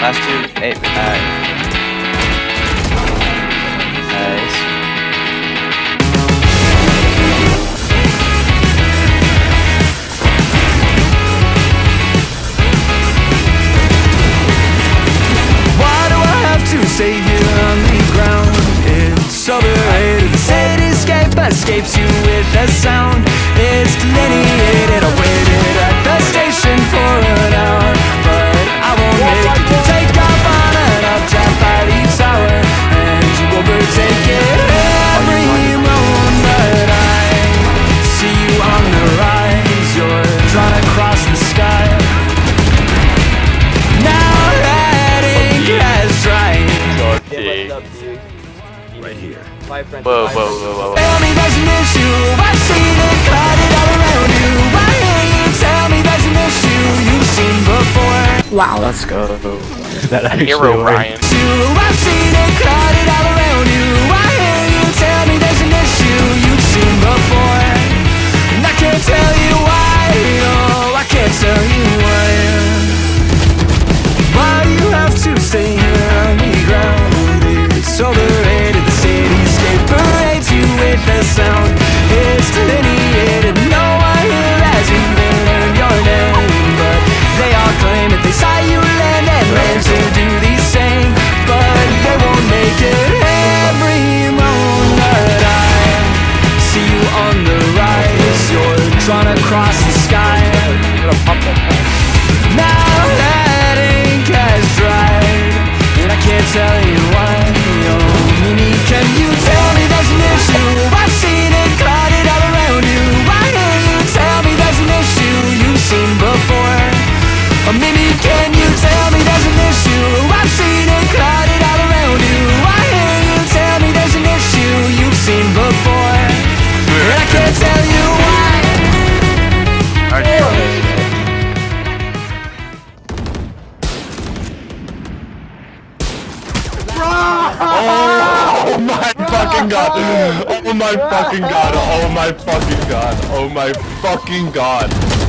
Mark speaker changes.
Speaker 1: Last two, eight, uh.
Speaker 2: Why do I have to stay here on the ground? It's overrated. The cityscape escapes you with a sound.
Speaker 3: Okay.
Speaker 4: What's?
Speaker 2: Right here.
Speaker 4: My friend.
Speaker 3: Whoa, whoa, whoa, whoa, whoa.
Speaker 2: Tell me there's an issue. I've seen it crowded all around you. I hear you tell me there's an issue you've seen before.
Speaker 5: Wow.
Speaker 1: Let's go.
Speaker 6: That actually
Speaker 3: Hero
Speaker 6: worked.
Speaker 3: Ryan.
Speaker 2: Sound. It's delineated. No one here has even learned your name, but they all claim that they saw you land and ran to do the same. But they won't make it every moment. I see you on the rise. You're drawn across the sky. Now that ink
Speaker 6: Oh my fucking god! Oh my fucking god! Oh my fucking god! Oh my fucking god!